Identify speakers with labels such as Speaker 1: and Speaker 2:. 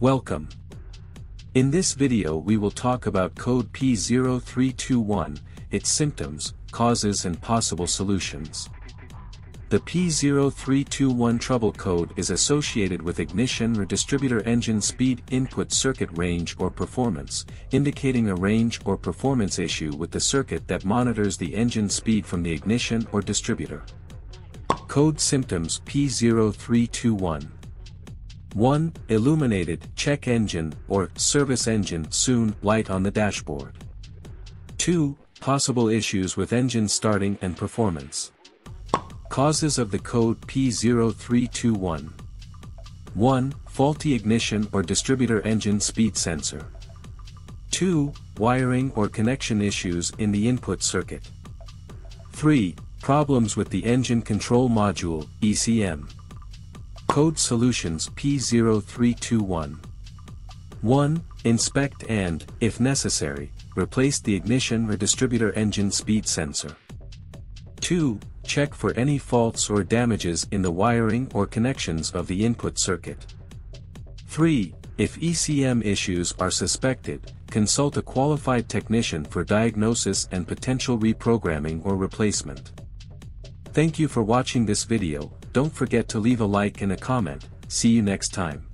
Speaker 1: Welcome. In this video we will talk about code P0321, its symptoms, causes and possible solutions. The P0321 trouble code is associated with ignition or distributor engine speed input circuit range or performance, indicating a range or performance issue with the circuit that monitors the engine speed from the ignition or distributor. Code symptoms P0321 1. Illuminated check engine or service engine soon light on the dashboard. 2. Possible issues with engine starting and performance. Causes of the code P0321 1. Faulty ignition or distributor engine speed sensor. 2. Wiring or connection issues in the input circuit. 3. Problems with the engine control module, ECM. Code Solutions P0321 1. Inspect and, if necessary, replace the ignition or distributor engine speed sensor. 2 check for any faults or damages in the wiring or connections of the input circuit. 3. If ECM issues are suspected, consult a qualified technician for diagnosis and potential reprogramming or replacement. Thank you for watching this video, don't forget to leave a like and a comment, see you next time.